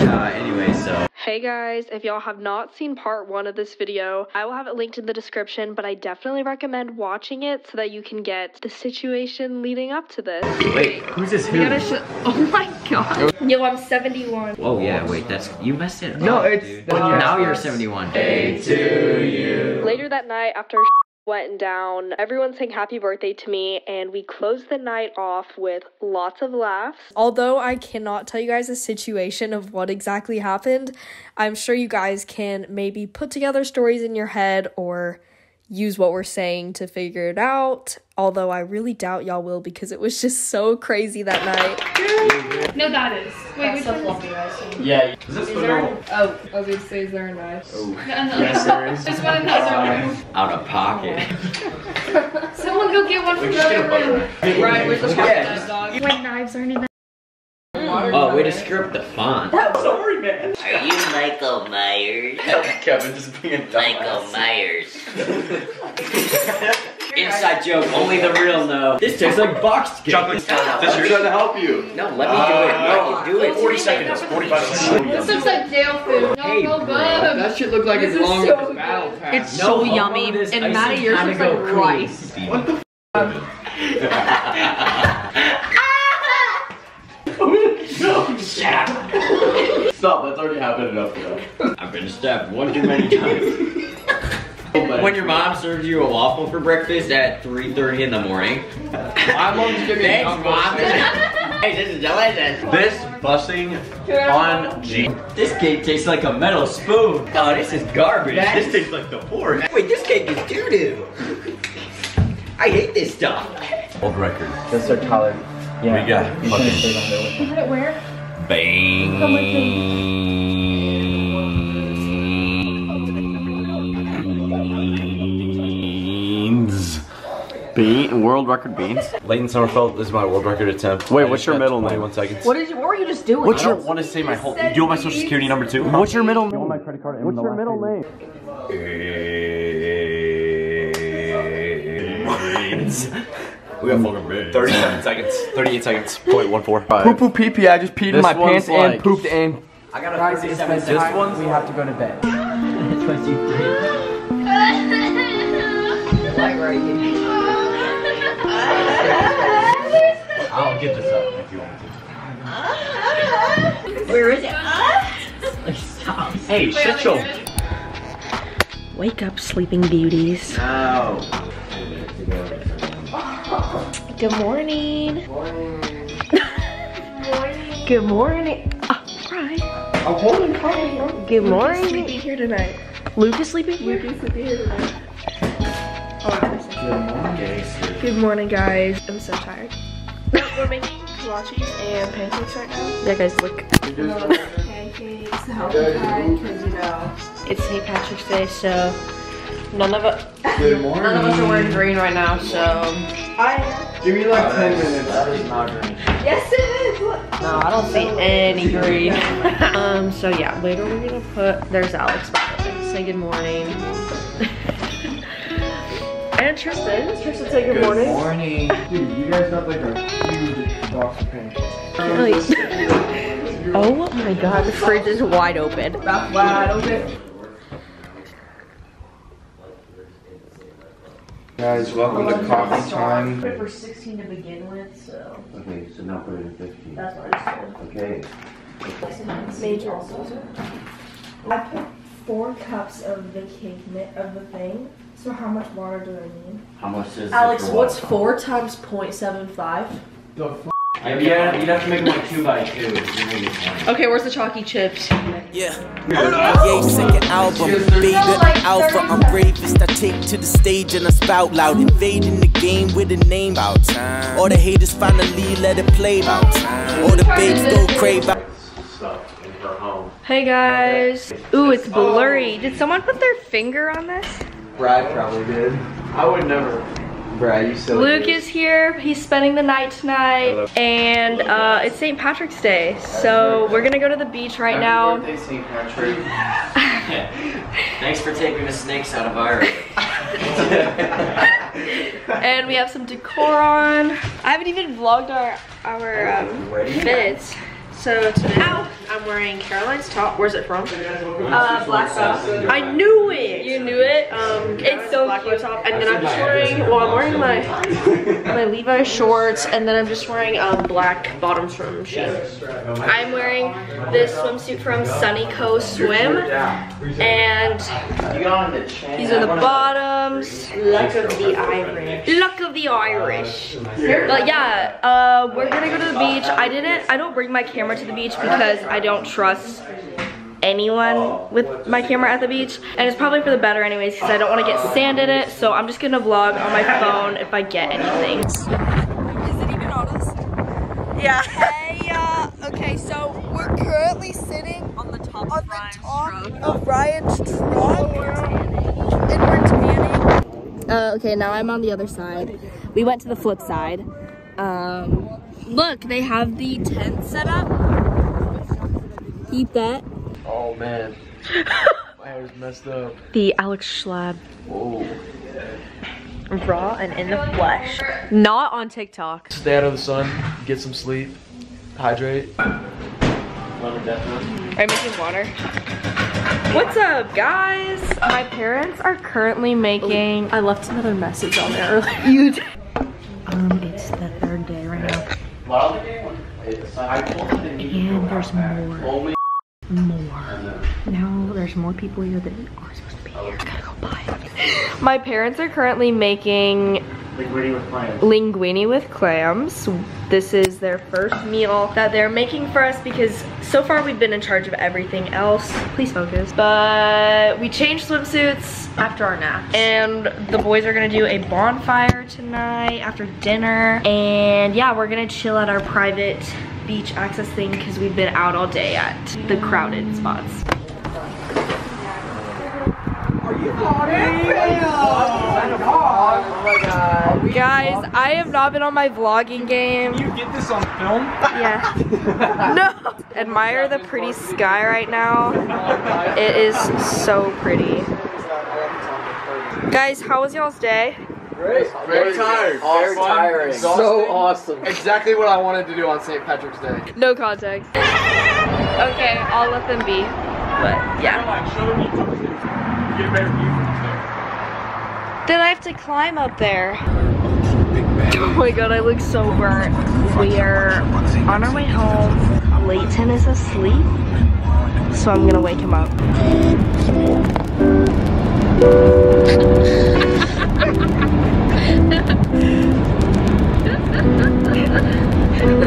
uh, anyway, so. Hey guys, if y'all have not seen part one of this video, I will have it linked in the description, but I definitely recommend watching it so that you can get the situation leading up to this. Wait, who's this who? You gotta sh- oh my god. Yo, I'm 71. Oh yeah, wait, that's you messed it up. No, it's- dude. when you're- now you're 71. Later that night, after went down, everyone sang happy birthday to me, and we closed the night off with lots of laughs. Although I cannot tell you guys the situation of what exactly happened, I'm sure you guys can maybe put together stories in your head or use what we're saying to figure it out. Although I really doubt y'all will because it was just so crazy that night. No, that is. Wait, which one is? Yeah. Is this the normal? Oh, I was gonna say, is there a knife? Oh. And the Yes, there is. There's one in the other room. Out of pocket. Someone go get one from the other room. Right, where's the pocket knife, dog? When knives aren't even. Oh, way to screw up the font. Sorry, man. Are you Michael Myers? Kevin just being a Michael. Myers. Inside joke, only the real know. This tastes like boxed cake. Chocolate. This yours? to help you. No, let me do it. Uh, no, me do it. 40 seconds. 45 seconds. This looks like jail food. No, Hey, no bro. good. That shit look like This it's is longer so than Battle good. Pass. It's No, so all yummy. this And icing Maddie, yours kinda looks like go rice. What the Stop, that's already happened enough now. I've been stabbed one too many times. When your mom serves you a waffle for breakfast at 3.30 in the morning. My mom's giving me Thanks, mom. hey, this is delicious. This busing on G. This cake tastes like a metal spoon. Oh, this is garbage. This tastes like the pork. Wait, this cake is doo-doo. I hate this stuff. Old record. That's their color. Yeah. We got fucking Put it where? beans. Bean, world record beans. Leighton Sommerfeld, this is my world record attempt. Wait, I what's your middle name? 21 seconds. What, is, what were you just doing? What's I your don't want to say my whole. Do you want my social security number too? What's your middle You name? want my credit card? What's your middle name? Beans. We got fucking beans. 37 seconds. 38 seconds. Point one four five. Poo poo pee pee. I just peed in my one's pants and pooped and. I got a 37 This one. We have to go to bed. I'll get this up if you want to. Uh-huh. Where is it? Uh-huh. Hey, shit show. Wake up, sleeping beauties. No. Good morning. Good morning. Oh, uh, right. I'm holding coffee. Good morning. Sleeping here tonight. Luke is sleeping here? Luke is sleeping here tonight. Oh, Good morning, guys. I'm so tired. We're making kolaches and pancakes right now. Yeah, guys, look. Pancakes, healthy kind, because you know. It's St. Patrick's Day, so none of us, Good morning. none of us are wearing green right now, so I Give me like 10 minutes. That is not green. Yes, it is. Look. no, I don't see any green. um, so yeah, later we're gonna put. There's Alex. by the way. Say good morning. And Tristan. Tristan, say good, morning. Good Morning. Dude, you guys got like a oh my god, the fridge is wide open. Wide open. Guys, welcome to coffee time. Put it for 16 to begin with, so Okay, so now put it in 15. that's what I just Okay. Major. I put four cups of the cake mi- of the thing. So how much water do I need? How much is Alex, what's 4 times 0.75? The f- Yeah, yeah, you'd have to make them like two by two. You're making fun. Okay, where's the chalky chips? Yeah. Yay, second album. Beta alpha, I'm bravest. I take to the stage and I spout loud. Invading the game with a name about time. All the haters finally let it play out. All the babes go crazy. Stuff in her home. Hey guys. Ooh, it's blurry. Did someone put their finger on this? Brad probably did. I would never. Brad, you silly. Luke is here. He's spending the night tonight. And uh, it's St. Patrick's Day. So we're gonna go to the beach right now. Happy birthday, St. Patrick. Thanks for taking the snakes out of our. and we have some decor on. I haven't even vlogged our our um, Ready? bits. So today. Ow! I'm wearing Caroline's top. Where's it from? Uh, black box. I knew it. You knew it? Um, It's so black cute. top, and then I'm just wearing. Well, I'm wearing my my Levi shorts, and then I'm just wearing um black bottoms from Shein. I'm wearing this swimsuit from Sunny Coast Swim. And these are the bottoms. Luck of the Irish. Luck of the Irish. But yeah, uh, we're gonna go to the beach. I didn't, I don't bring my camera to the beach because I don't trust anyone with my camera at the beach. And it's probably for the better anyways because I don't want to get sand in it. So I'm just gonna vlog on my phone if I get anything. Is it even on us? Yeah. Hey, uh, okay, so we're currently sitting on the top, on the top of Ryan's truck. And we're tanning. Uh, okay, now I'm on the other side. We went to the flip side. Um, look, they have the tent set up. Eat that. Oh man. My hair's messed up. The Alex Schlab. Whoa. Raw and in the flesh. Not on TikTok. Stay out of the sun, get some sleep, hydrate. Are you making water? What's up, guys? My parents are currently making. I left another message on there earlier. You Um, it's the third day right now. And there's more. More. Now there's more people here than are supposed to be here. I gotta go buy. My parents are currently making linguine with clams. This is their first meal that they're making for us because so far we've been in charge of everything else. Please focus. But we changed swimsuits After our nap. and the boys are gonna do a bonfire tonight after dinner. And yeah, we're gonna chill at our private beach access thing because we've been out all day at the crowded spots. Guys, I have not been on my vlogging game. You get this on film? Yeah. no. Admire the pretty sky right now. It is so pretty. Guys, how was y'all's day? Great. Very tired. Very Fun, tiring. exhausting. So awesome. Exactly what I wanted to do on St. Patrick's Day. No context. Okay, I'll let them be. But yeah. Show them you Get a better view from Then I have to climb up there. Oh my god, I look so burnt. We are on our way home. Leighton is asleep. So I'm gonna wake him up.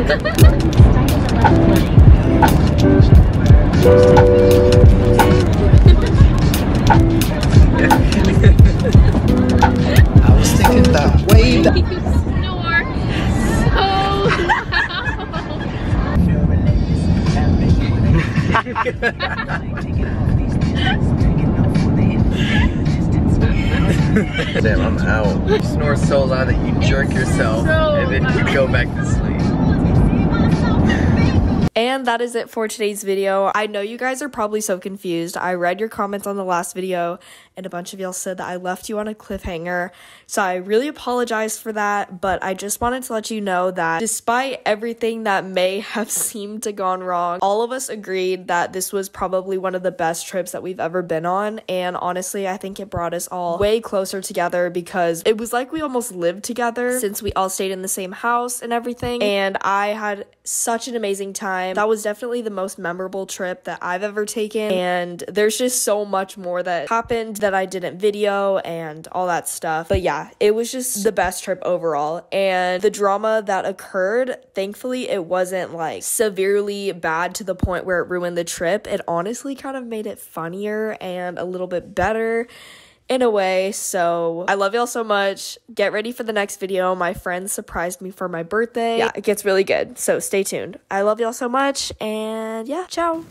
I was thinking that way back. Damn, I'm out. You snore so loud that you jerk yourself and then you go back to sleep. And that is it for today's video. I know you guys are probably so confused. I read your comments on the last video, and a bunch of y'all said that I left you on a cliffhanger. So I really apologize for that, but I just wanted to let you know that despite everything that may have seemed to gone wrong, all of us agreed that this was probably one of the best trips that we've ever been on. And honestly, I think it brought us all way closer together because it was like we almost lived together since we all stayed in the same house and everything. And I had such an amazing time. That was definitely the most memorable trip that I've ever taken. And there's just so much more that happened that I didn't video and all that stuff. But yeah, it was just the best trip overall. And the drama that occurred, thankfully, it wasn't like severely bad to the point where it ruined the trip. It honestly kind of made it funnier and a little bit better in a way. So I love y'all so much. Get ready for the next video. My friends surprised me for my birthday. Yeah, it gets really good. So stay tuned. I love y'all so much. And yeah, ciao.